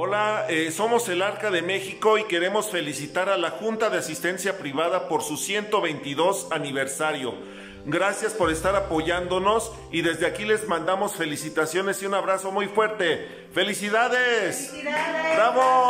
Hola, eh, somos el Arca de México y queremos felicitar a la Junta de Asistencia Privada por su 122 aniversario. Gracias por estar apoyándonos y desde aquí les mandamos felicitaciones y un abrazo muy fuerte. ¡Felicidades! ¡Felicidades! ¡Bravo!